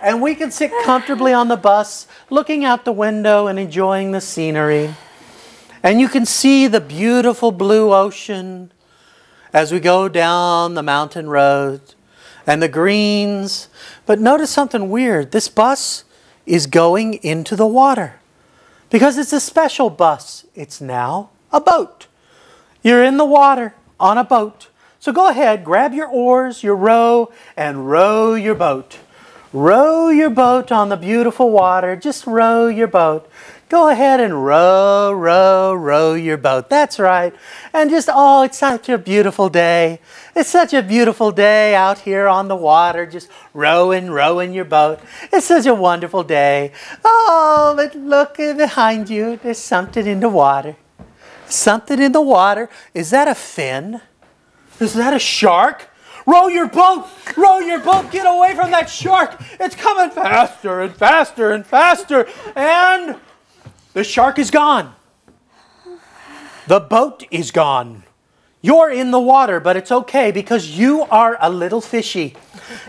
and we can sit comfortably on the bus, looking out the window and enjoying the scenery. And you can see the beautiful blue ocean as we go down the mountain road and the greens. But notice something weird. This bus is going into the water because it's a special bus. It's now a boat. You're in the water on a boat. So go ahead, grab your oars, your row, and row your boat. Row your boat on the beautiful water. Just row your boat. Go ahead and row, row, row your boat. That's right. And just, oh, it's such a beautiful day. It's such a beautiful day out here on the water, just rowing, rowing your boat. It's such a wonderful day. Oh, but look behind you. There's something in the water. Something in the water. Is that a fin? Is that a shark? Row your boat! Row your boat! Get away from that shark! It's coming faster and faster and faster. And the shark is gone. The boat is gone. You're in the water, but it's okay because you are a little fishy.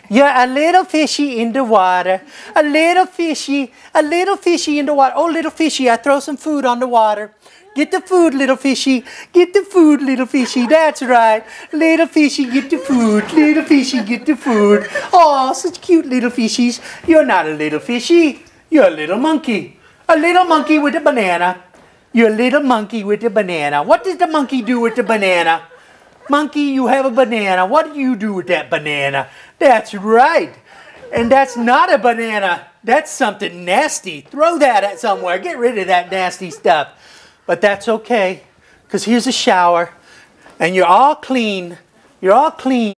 You're a little fishy in the water. A little fishy, a little fishy in the water. Oh, little fishy, I throw some food on the water. Get the food, little fishy. Get the food, little fishy. That's right. Little fishy, get the food. Little fishy, get the food. Oh, such cute little fishies. You're not a little fishy. You're a little monkey. A little monkey with a banana. You're a little monkey with a banana. What does the monkey do with the banana? Monkey, you have a banana. What do you do with that banana? That's right. And that's not a banana. That's something nasty. Throw that at somewhere. Get rid of that nasty stuff. But that's okay, because here's a shower, and you're all clean. You're all clean.